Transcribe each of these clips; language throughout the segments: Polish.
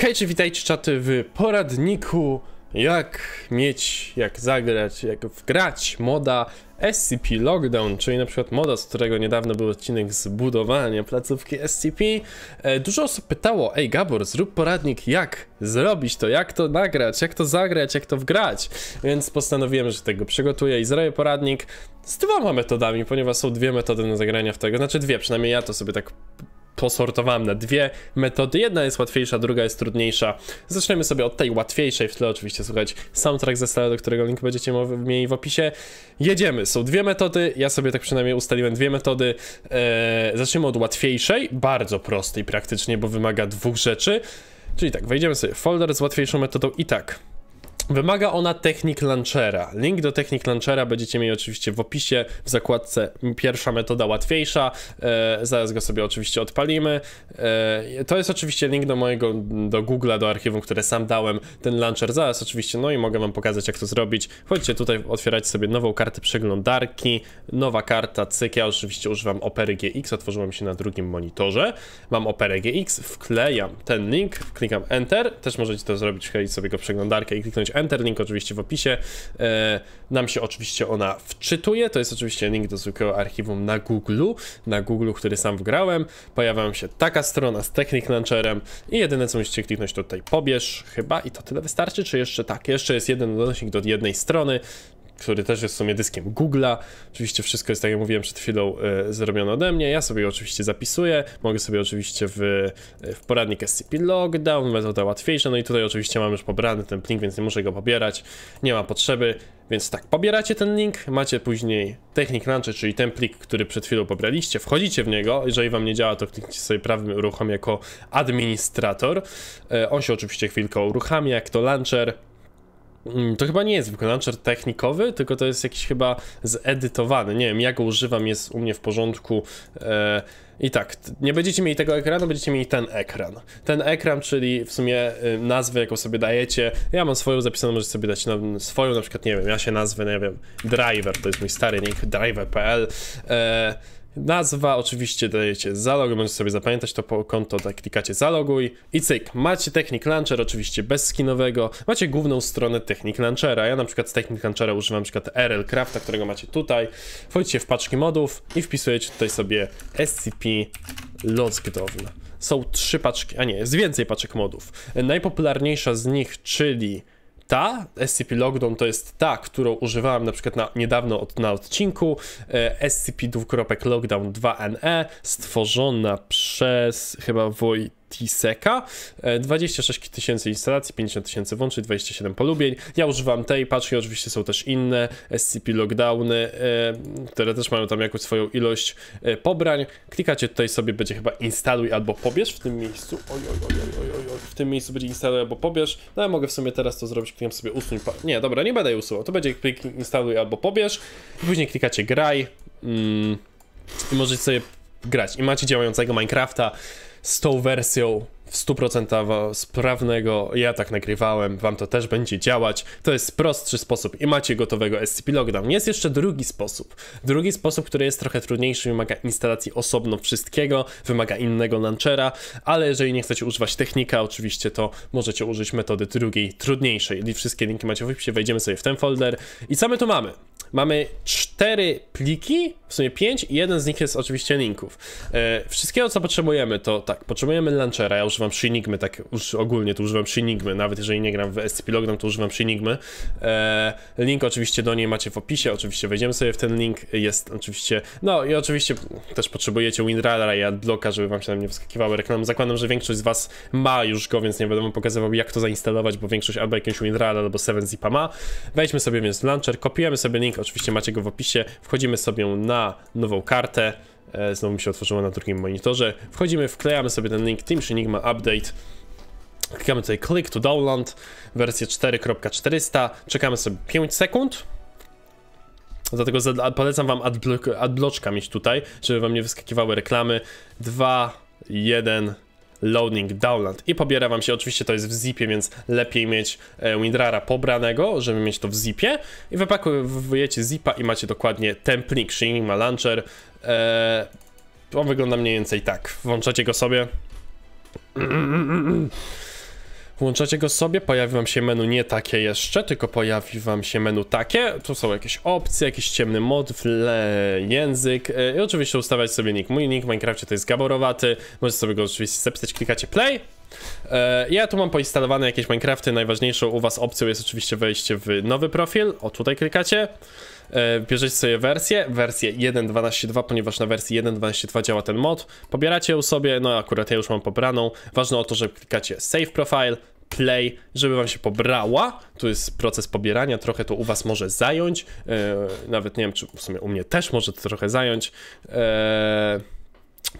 Hej, czy witajcie czaty w poradniku jak mieć, jak zagrać, jak wgrać moda SCP Lockdown, czyli na przykład moda, z którego niedawno był odcinek zbudowania placówki SCP. E, dużo osób pytało, ej Gabor, zrób poradnik jak zrobić to, jak to nagrać, jak to zagrać, jak to wgrać, więc postanowiłem, że tego przygotuję i zrobię poradnik z dwoma metodami, ponieważ są dwie metody na zagrania w tego, znaczy dwie, przynajmniej ja to sobie tak posortowałem na dwie metody. Jedna jest łatwiejsza, druga jest trudniejsza. Zaczniemy sobie od tej łatwiejszej. W tle oczywiście słuchać soundtrack ze stale, do którego link będziecie mieli w opisie. Jedziemy. Są dwie metody. Ja sobie tak przynajmniej ustaliłem dwie metody. Eee, zacznijmy od łatwiejszej, bardzo prostej praktycznie, bo wymaga dwóch rzeczy. Czyli tak, wejdziemy sobie w folder z łatwiejszą metodą i tak. Wymaga ona Technik Launchera. Link do Technik Launchera będziecie mieli oczywiście w opisie, w zakładce pierwsza metoda łatwiejsza. E, zaraz go sobie oczywiście odpalimy. E, to jest oczywiście link do mojego, do Google'a, do archiwum, które sam dałem. Ten launcher zaraz oczywiście, no i mogę wam pokazać jak to zrobić. Chodźcie tutaj, otwierać sobie nową kartę przeglądarki. Nowa karta, cyk, ja oczywiście używam Opery GX, otworzyłem się na drugim monitorze. Mam Operę GX, wklejam ten link, klikam Enter. Też możecie to zrobić, wkleić sobie go w przeglądarkę i kliknąć Enter, link oczywiście w opisie. E, nam się oczywiście ona wczytuje, to jest oczywiście link do zwykłego archiwum na Google, na Google, który sam wgrałem. Pojawia się taka strona z Technic Launcherem i jedyne co musicie kliknąć to tutaj pobierz chyba i to tyle wystarczy, czy jeszcze tak? Jeszcze jest jeden odnośnik do jednej strony, który też jest w sumie dyskiem Google'a. Oczywiście wszystko jest, tak jak mówiłem przed chwilą, y, zrobione ode mnie. Ja sobie oczywiście zapisuję. Mogę sobie oczywiście w, e, w poradnik SCP Lockdown, metoda łatwiejsza. No i tutaj oczywiście mam już pobrany ten link, więc nie muszę go pobierać. Nie ma potrzeby. Więc tak, pobieracie ten link, macie później Technik Launcher, czyli ten plik, który przed chwilą pobraliście, wchodzicie w niego, jeżeli wam nie działa, to kliknijcie sobie prawym uruchom jako administrator. On się oczywiście chwilkę uruchamia, jak to launcher, to chyba nie jest zwykły launcher technikowy, tylko to jest jakiś chyba zedytowany. Nie wiem, ja go używam, jest u mnie w porządku. E, I tak, nie będziecie mieli tego ekranu, będziecie mieli ten ekran. Ten ekran, czyli w sumie y, nazwę, jaką sobie dajecie. Ja mam swoją zapisaną, możecie sobie dać na, swoją, na przykład, nie wiem, ja się nazwę, nie wiem, Driver, to jest mój stary nick, driver.pl. E, Nazwa, oczywiście dajecie zalog, możecie sobie zapamiętać to po konto, tak klikacie zaloguj i cyk, macie Technik Launcher, oczywiście bez skinowego, macie główną stronę Technik Launchera, ja na przykład z Technik Launchera używam na przykład RL Crafta, którego macie tutaj, wchodzicie w paczki modów i wpisujecie tutaj sobie SCP Lockdown. Są trzy paczki, a nie, jest więcej paczek modów. Najpopularniejsza z nich, czyli ta SCP Lockdown to jest ta, którą używałem na przykład na, niedawno od, na odcinku e, SCP-Lockdown 2NE stworzona przez chyba Wojt Tiseka, 26 e, tysięcy instalacji, 50 tysięcy włączeń, 27 polubień. Ja używam tej paczki, oczywiście są też inne SCP Lockdowny, e, które też mają tam jakąś swoją ilość e, pobrań. Klikacie tutaj sobie, będzie chyba instaluj albo pobierz w tym miejscu. Oj, oj, oj, oj, oj, oj. w tym miejscu będzie instaluj albo pobierz. No ja mogę w sumie teraz to zrobić, klikam sobie usuń. Nie, dobra, nie będę usuwał. To będzie klik instaluj albo pobierz. I później klikacie graj. Mm, I możecie sobie grać. I macie działającego Minecrafta z tą wersją w 100% sprawnego, ja tak nagrywałem, wam to też będzie działać. To jest prostszy sposób i macie gotowego SCP Lockdown. Jest jeszcze drugi sposób. Drugi sposób, który jest trochę trudniejszy, wymaga instalacji osobno wszystkiego, wymaga innego launchera, ale jeżeli nie chcecie używać technika, oczywiście to możecie użyć metody drugiej, trudniejszej. Wszystkie linki macie w opisie, wejdziemy sobie w ten folder i co my tu mamy? Mamy cztery pliki, w sumie pięć i jeden z nich jest oczywiście linków. E, wszystkiego co potrzebujemy to tak, potrzebujemy launchera, ja używam Shinigmy, tak już ogólnie to używam Shinigmy, nawet jeżeli nie gram w SCP Lockdown to używam Shinigmy. E, link oczywiście do niej macie w opisie, oczywiście wejdziemy sobie w ten link, jest oczywiście, no i oczywiście też potrzebujecie WinRara i AdBlocka, żeby wam się tam nie wyskakiwały reklamy. Zakładam, że większość z was ma już go, więc nie będę wam pokazywał jak to zainstalować, bo większość albo jakiegoś WinRara albo 7zipa ma. Wejdźmy sobie więc w launcher, kopiujemy sobie link oczywiście macie go w opisie. Wchodzimy sobie na nową kartę. E, znowu mi się otworzyło na drugim monitorze. Wchodzimy, wklejamy sobie ten link Team Enigma Update. Klikamy tutaj Click to Download, wersję 4.400. Czekamy sobie 5 sekund. Dlatego polecam wam adblock, adbloczka mieć tutaj, żeby wam nie wyskakiwały reklamy. 2, 1, loading download i pobiera wam się, oczywiście to jest w zipie, więc lepiej mieć e, WinRara pobranego, żeby mieć to w zipie. I wypakujecie zipa i macie dokładnie ten plik, ma Launcher. E, on wygląda mniej więcej tak, włączacie go sobie Włączacie go sobie, pojawi wam się menu nie takie jeszcze, tylko pojawi wam się menu takie. Tu są jakieś opcje, jakiś ciemny mod, język e, i oczywiście ustawiać sobie nick. Mój nick w Minecrafcie to jest gaborowaty, możecie sobie go oczywiście zapisać, klikacie play. E, ja tu mam poinstalowane jakieś Minecrafty, najważniejszą u was opcją jest oczywiście wejście w nowy profil, o tutaj klikacie. E, bierzecie sobie wersję, wersję 1.12.2, ponieważ na wersji 1.12.2 działa ten mod. Pobieracie ją sobie, no akurat ja już mam pobraną. Ważne o to, że klikacie Save Profile, Play, żeby wam się pobrała. Tu jest proces pobierania, trochę to u was może zająć. E, nawet nie wiem, czy w sumie u mnie też może to trochę zająć. Eee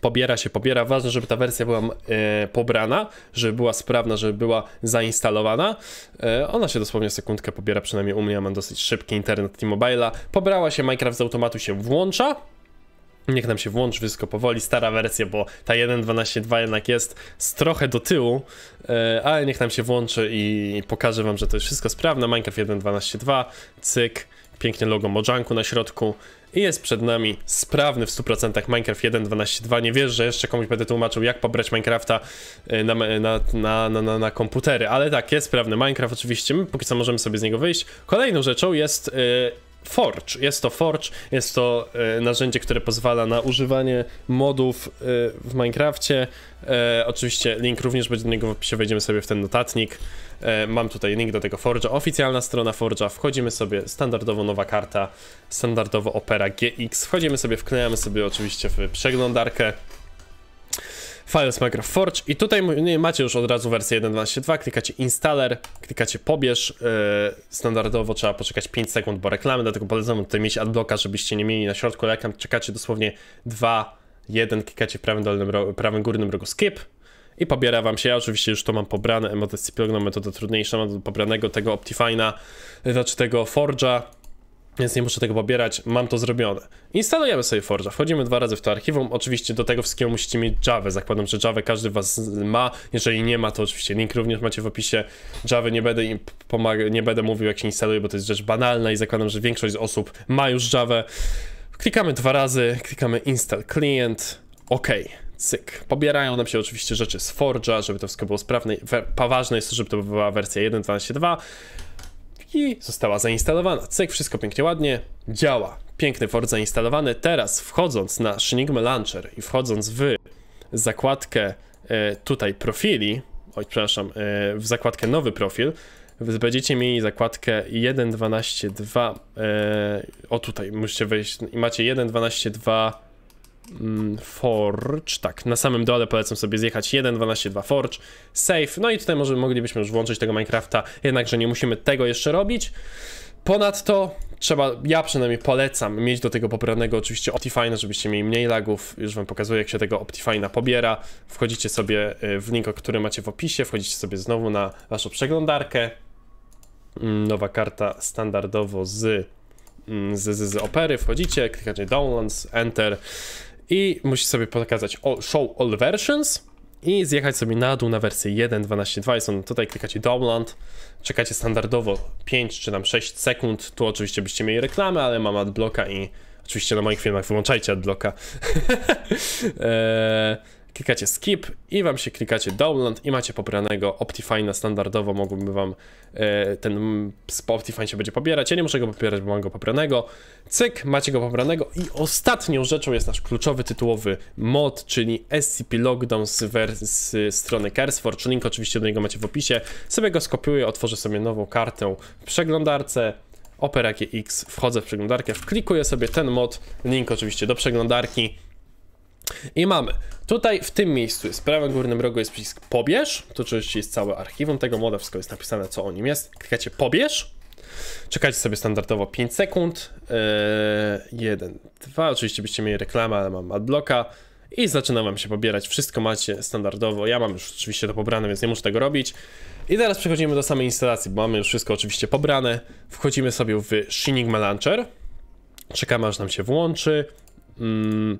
pobiera się, pobiera. Ważne, żeby ta wersja była e, pobrana, żeby była sprawna, żeby była zainstalowana. E, ona się dosłownie sekundkę pobiera, przynajmniej u mnie, ja mam dosyć szybki internet T-Mobile'a. Pobrała się, Minecraft z automatu się włącza. Niech nam się włączy wszystko powoli, stara wersja, bo ta 1.12.2 jednak jest z trochę do tyłu, e, ale niech nam się włączy i pokażę wam, że to jest wszystko sprawne. Minecraft 1.12.2, cyk, pięknie logo Mojanku na środku i jest przed nami sprawny w 100% Minecraft 1.12.2. Nie wierzę, że jeszcze komuś będę tłumaczył, jak pobrać Minecrafta y, na, na, na, na, na komputery, ale tak, jest sprawny Minecraft oczywiście, my póki co możemy sobie z niego wyjść. Kolejną rzeczą jest... Yy, Forge. Jest to Forge, jest to e, narzędzie, które pozwala na używanie modów e, w Minecrafcie. E, oczywiście link również będzie do niego w opisie, wejdziemy sobie w ten notatnik. E, mam tutaj link do tego Forge'a, oficjalna strona Forge'a. Wchodzimy sobie, standardowo nowa karta, standardowo Opera GX. Wchodzimy sobie, wklejamy sobie oczywiście w przeglądarkę. Files Minecraft Forge. I tutaj macie już od razu wersję 1.12.2, klikacie installer, klikacie pobierz, yy, standardowo trzeba poczekać 5 sekund, bo reklamy, dlatego polecam tutaj mieć adblocka, żebyście nie mieli na środku reklam, czekacie dosłownie 2, 1, klikacie w prawym, dolnym, prawym górnym rogu skip i pobiera wam się, ja oczywiście już to mam pobrane, metodę metoda trudniejsza, mam pobranego tego Optifine'a, znaczy tego Forge'a, więc nie muszę tego pobierać, mam to zrobione. Instalujemy sobie Forge'a, wchodzimy dwa razy w to archiwum, oczywiście do tego wszystkiego musicie mieć Java, zakładam, że Java każdy was ma, jeżeli nie ma, to oczywiście link również macie w opisie, Java nie będę nie będę mówił jak się instaluje, bo to jest rzecz banalna i zakładam, że większość z osób ma już Java. Klikamy dwa razy, klikamy install client, OK. Cyk. Pobierają nam się oczywiście rzeczy z Forge'a, żeby to wszystko było sprawne. Ważne jest to, żeby to była wersja 1.12.2 i została zainstalowana. Cyk, wszystko pięknie, ładnie działa. Piękny Ford zainstalowany. Teraz wchodząc na Shinigma Launcher i wchodząc w zakładkę e, tutaj profili, oj przepraszam, e, w zakładkę nowy profil, będziecie mieli zakładkę 1.12.2 e, o tutaj musicie wejść i macie 1.12.2 Mm, Forge, tak, na samym dole polecam sobie zjechać 1.12.2 Forge, Save, no i tutaj może moglibyśmy już włączyć tego Minecrafta, jednakże nie musimy tego jeszcze robić. Ponadto trzeba, ja przynajmniej polecam mieć do tego pobranego oczywiście Optifine'a, żebyście mieli mniej lagów, już wam pokazuję jak się tego Optifine'a pobiera. Wchodzicie sobie y, w link, który macie w opisie, wchodzicie sobie znowu na waszą przeglądarkę. Mm, nowa karta standardowo z, mm, z, z, z opery, wchodzicie, klikacie Downloads, Enter i musi sobie pokazać all, show all versions i zjechać sobie na dół na wersję 1.12.2 są tutaj klikacie download. Czekacie standardowo 5 czy tam 6 sekund. Tu oczywiście byście mieli reklamę, ale mam adblocka i oczywiście na moich filmach wyłączajcie adblocka. Eee, klikacie skip i wam się klikacie download i macie pobranego Optifine'a standardowo, mogłoby wam e, ten Optifine się będzie pobierać, ja nie muszę go pobierać, bo mam go pobranego, cyk, macie go pobranego. I ostatnią rzeczą jest nasz kluczowy tytułowy mod, czyli SCP Lockdown z, z strony CurseForge, link oczywiście do niego macie w opisie, sobie go skopiuję, otworzę sobie nową kartę w przeglądarce, Opera GX, wchodzę w przeglądarkę, wklikuję sobie ten mod, link oczywiście do przeglądarki, i mamy. Tutaj w tym miejscu jest w prawym górnym rogu jest przycisk pobierz. To oczywiście jest całe archiwum tego moda, wszystko jest napisane co o nim jest. Klikacie pobierz. Czekajcie sobie standardowo 5 sekund. Yy, 1, 2. Oczywiście byście mieli reklamę, ale mam adblocka. I zaczyna wam się pobierać. Wszystko macie standardowo. Ja mam już oczywiście to pobrane, więc nie muszę tego robić. I teraz przechodzimy do samej instalacji, bo mamy już wszystko oczywiście pobrane. Wchodzimy sobie w Shinigma Launcher. Czekamy aż nam się włączy. Mm,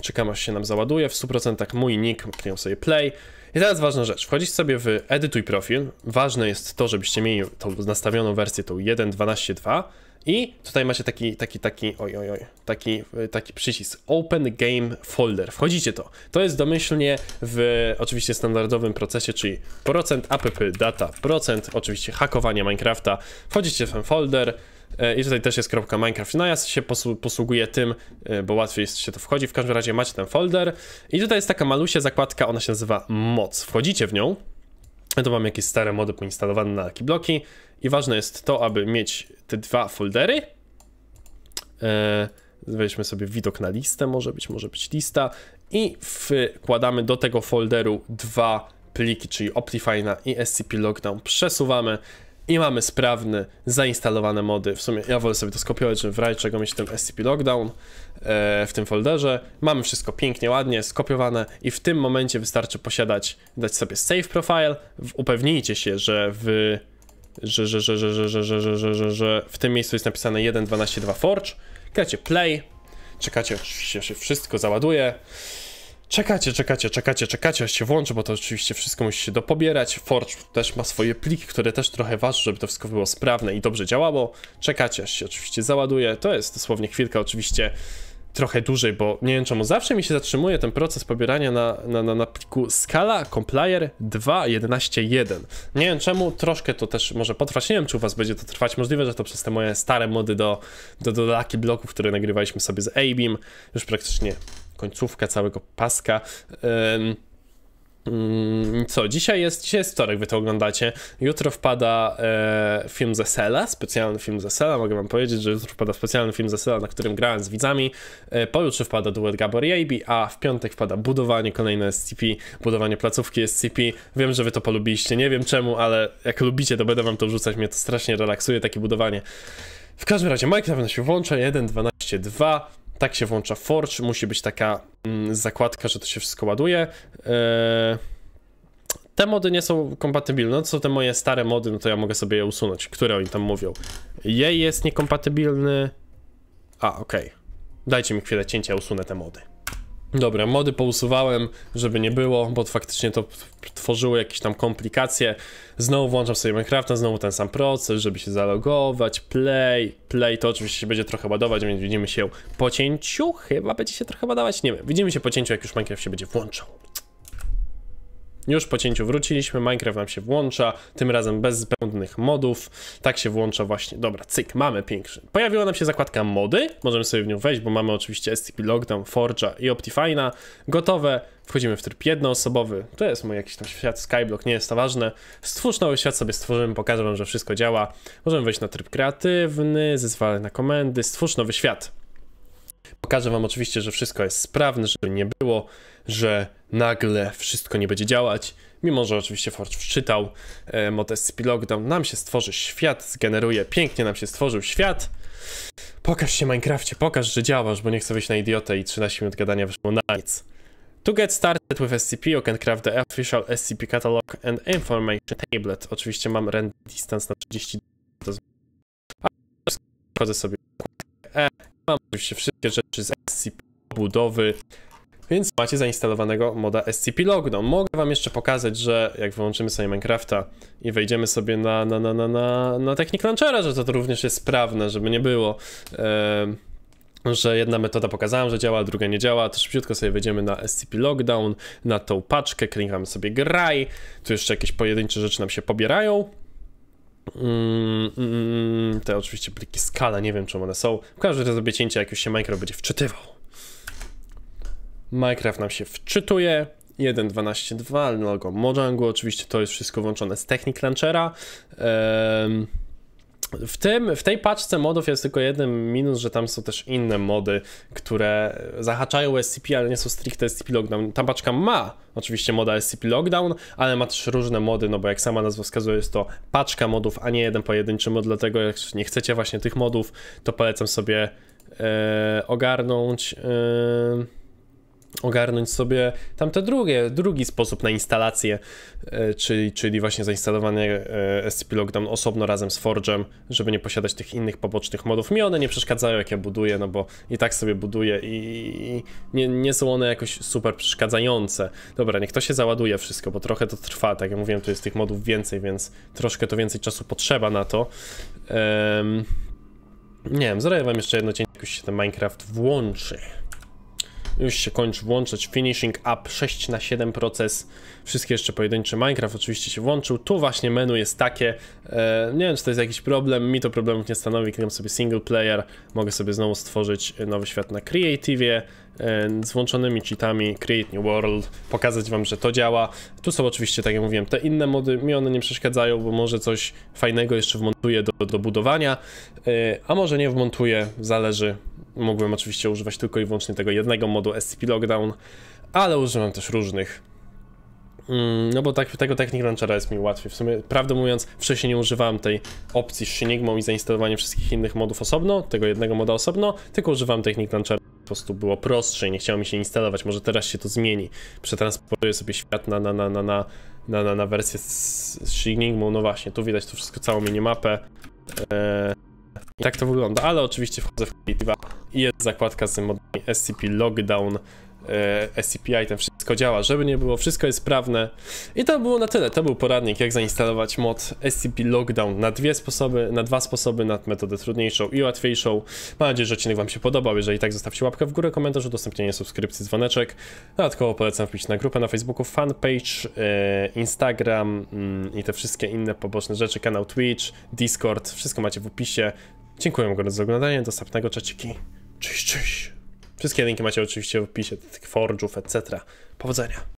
Czekam aż się nam załaduje, w 100% mój nick, klikam sobie play. I teraz ważna rzecz, wchodzisz sobie w edytuj profil, ważne jest to, żebyście mieli tą nastawioną wersję, tą 1.12.2 I tutaj macie taki, taki, taki, oj, oj, oj, taki, taki przycisk Open Game Folder. Wchodzicie to. To jest domyślnie w oczywiście standardowym procesie, czyli procent app data, procent oczywiście hakowania Minecrafta. Wchodzicie w ten folder, i tutaj też jest kropka Minecraft. No ja się posługuję tym, e, bo łatwiej się to wchodzi. W każdym razie macie ten folder. I tutaj jest taka malusia zakładka, ona się nazywa moc. Wchodzicie w nią. Ja tu mam jakieś stare mody poinstalowane na takie bloki. I ważne jest to, aby mieć te dwa foldery. Eee, weźmy sobie widok na listę, może być, może być lista. I wkładamy do tego folderu dwa pliki, czyli Optifine i SCP Lockdown. Przesuwamy i mamy sprawne, zainstalowane mody. W sumie ja wolę sobie to skopiować, żeby w razie czego mieć ten SCP Lockdown e, w tym folderze. Mamy wszystko pięknie, ładnie skopiowane i w tym momencie wystarczy posiadać, dać sobie save profile. Upewnijcie się, że w że, że, że, że, że, że, że, że, że, że, że w tym miejscu jest napisane 1.12.2 Forge. Klikacie play, czekacie, oczywiście się wszystko załaduje. Czekacie, czekacie, czekacie, czekacie, aż się włączy, bo to oczywiście wszystko musi się dopobierać. Forge też ma swoje pliki, które też trochę ważą, żeby to wszystko było sprawne i dobrze działało. Czekacie, aż się oczywiście załaduje. To jest dosłownie chwilka, oczywiście trochę dłużej, bo nie wiem czemu zawsze mi się zatrzymuje ten proces pobierania na, na, na, na pliku Scala Compiler 2.11.1. Nie wiem czemu, troszkę to też może potrwać, nie wiem czy u was będzie to trwać, możliwe, że to przez te moje stare mody do, do, do Lucky Bloków, które nagrywaliśmy sobie z A-Beam, już praktycznie końcówka całego paska. Um, co, dzisiaj jest, dzisiaj jest wtorek, wy to oglądacie. Jutro wpada e, film ze Sela, specjalny film ze Sela. Mogę wam powiedzieć, że jutro wpada specjalny film ze Sela, na którym grałem z widzami. E, pojutrze wpada duet Gabor Jejbi, a w piątek wpada budowanie kolejne SCP, budowanie placówki SCP. Wiem, że wy to polubiliście, nie wiem czemu, ale jak lubicie, to będę wam to wrzucać. Mnie to strasznie relaksuje, takie budowanie. W każdym razie Minecraft się włącza, 1.12.2 tak się włącza Forge, musi być taka mm, zakładka, że to się wszystko ładuje. Eee, te mody nie są kompatybilne, no są te moje stare mody, no to ja mogę sobie je usunąć, które oni tam mówią. Jej jest niekompatybilny... A, okej. Okay. Dajcie mi chwilę cięcia, usunę te mody. Dobra, mody pousuwałem, żeby nie było, bo faktycznie to tworzyło jakieś tam komplikacje. Znowu włączam sobie Minecrafta, znowu ten sam proces, żeby się zalogować, play, play to oczywiście się będzie trochę ładować, więc widzimy się po cięciu, chyba będzie się trochę ładować, nie wiem, widzimy się po cięciu, jak już Minecraft się będzie włączał. Już po cięciu wróciliśmy, Minecraft nam się włącza, tym razem bez zbędnych modów. Tak się włącza właśnie. Dobra, cyk, mamy piękny. Pojawiła nam się zakładka mody, możemy sobie w nią wejść, bo mamy oczywiście SCP Lockdown, Forge'a i Optifine'a. Gotowe, wchodzimy w tryb jednoosobowy. To jest mój jakiś tam świat Skyblock, nie jest to ważne. Stwórz nowy świat sobie stworzymy, pokażę wam, że wszystko działa. Możemy wejść na tryb kreatywny, zezwalać na komendy, stwórz nowy świat. Pokażę wam oczywiście, że wszystko jest sprawne, żeby nie było, że nagle wszystko nie będzie działać. Mimo, że oczywiście Forge wczytał e, mod SCP Lockdown, nam się stworzy świat, zgeneruje, pięknie nam się stworzył świat. Pokaż się Minecrafcie, pokaż, że działasz, bo nie chcę wyjść na idiotę i 13 minut gadania wyszło na nic. To get started with SCP, you can craft the official SCP catalog and information tablet. Oczywiście mam render distance na 30 Wchodzę sobie mam oczywiście wszystkie rzeczy z SCP, budowy, więc macie zainstalowanego moda SCP Lockdown. Mogę wam jeszcze pokazać, że jak wyłączymy sobie Minecrafta i wejdziemy sobie na, na, na, na, na, na Launchera, że to, również jest sprawne, żeby nie było... że jedna metoda pokazałem, że działa, druga nie działa, to szybciutko sobie wejdziemy na SCP Lockdown, na tą paczkę, klikamy sobie graj, tu jeszcze jakieś pojedyncze rzeczy nam się pobierają. Mm, mm, te oczywiście pliki skala, nie wiem czemu one są. W każdym razie zrobię cięcie, jak już się Minecraft będzie wczytywał. Minecraft nam się wczytuje. 1.12.2, logo Mojangu, oczywiście to jest wszystko włączone z Technic Launchera. W, tym, w tej paczce modów jest tylko jeden minus, że tam są też inne mody, które zahaczają SCP, ale nie są stricte SCP Lockdown. Ta paczka ma oczywiście moda SCP Lockdown, ale ma też różne mody, no bo jak sama nazwa wskazuje, jest to paczka modów, a nie jeden pojedynczy mod, dlatego jak nie chcecie właśnie tych modów, to polecam sobie e, ogarnąć... E, ogarnąć sobie tamte drugie, drugi sposób na instalację, e, czyli, czyli właśnie zainstalowanie e, SCP Lockdown osobno razem z Forge'em, żeby nie posiadać tych innych pobocznych modów. Mi one nie przeszkadzają jak ja buduję, no bo i tak sobie buduję i nie, nie są one jakoś super przeszkadzające. Dobra, niech to się załaduje wszystko, bo trochę to trwa, tak jak mówiłem, tu jest tych modów więcej, więc troszkę to więcej czasu potrzeba na to. Um, Nie wiem, zrobię wam jeszcze jedno cięcie, jak już się ten Minecraft włączy. Już się kończy włączać Finishing Up 6 na 7 proces. Wszystkie jeszcze pojedyncze Minecraft oczywiście się włączył. Tu właśnie menu jest takie. E, nie wiem, czy to jest jakiś problem. Mi to problemów nie stanowi. Klikam sobie single player. Mogę sobie znowu stworzyć nowy świat na Creative z włączonymi cheatami Create New World, pokazać wam, że to działa. Tu są oczywiście, tak jak mówiłem, te inne mody, mi one nie przeszkadzają, bo może coś fajnego jeszcze wmontuję do, do budowania, a może nie wmontuję, zależy. Mógłbym oczywiście używać tylko i wyłącznie tego jednego modu SCP Lockdown, ale używam też różnych. Mm, no bo tak, tego Technic Launchera jest mi łatwiej. W sumie, prawdę mówiąc, wcześniej nie używałem tej opcji z Shinigmą i zainstalowanie wszystkich innych modów osobno, tego jednego moda osobno, tylko używałem Technic Launchera. Po prostu było prostsze i nie chciało mi się instalować. Może teraz się to zmieni. Przetransportuję sobie świat na, na, na, na, na, na, na, na wersję z, z Shinigmą. No właśnie, tu widać tu wszystko, całą minimapę. Eee, tak to wygląda, ale oczywiście wchodzę w Creative'a i jest zakładka z modami SCP Lockdown e, SCP item, wszystko działa, żeby nie było, wszystko jest sprawne. I to było na tyle, to był poradnik, jak zainstalować mod SCP Lockdown na dwie sposoby, na dwa sposoby, na metodę trudniejszą i łatwiejszą. Mam nadzieję, że odcinek wam się podobał, jeżeli tak zostawcie łapkę w górę, komentarz, udostępnienie, subskrypcji, dzwoneczek. Dodatkowo polecam wpić na grupę na Facebooku, fanpage, e, Instagram mm, i te wszystkie inne poboczne rzeczy, kanał Twitch, Discord, wszystko macie w opisie. Dziękuję bardzo za oglądanie, dostępnego czaciki. Cześć, cześć! Wszystkie linki macie oczywiście w opisie, forge'ów, etc. Powodzenia!